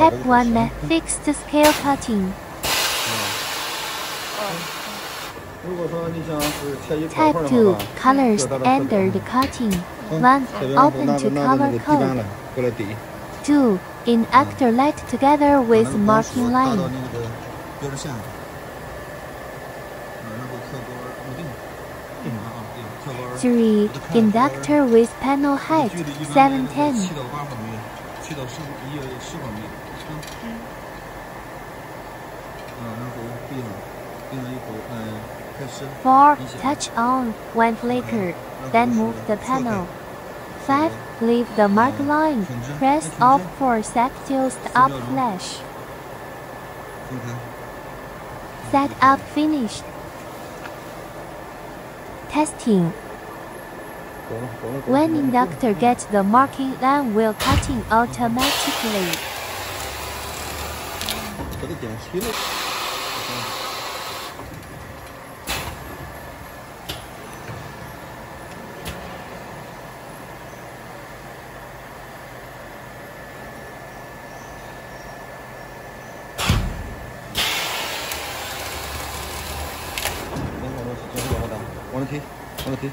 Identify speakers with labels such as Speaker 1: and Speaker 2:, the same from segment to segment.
Speaker 1: Step 1 Fixed Scale Cutting Type 2 colors under the Cutting 1. Open to color code 2. Inductor light together with marking line 3. Inductor with panel height 710
Speaker 2: 七到八毫米，七到十一十毫米，嗯，嗯，然后闭上，闭上以后，嗯，开始。
Speaker 1: 4. Touch on when flickered, then move the panel. 5. Leave the mark line. Press off for set till up flash.
Speaker 2: 分开。
Speaker 1: Set up finished. Testing. When inductor gets the marking line will cutting automatically.
Speaker 2: One, two, one, two.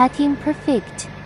Speaker 2: 反了。
Speaker 1: Cutting perfect.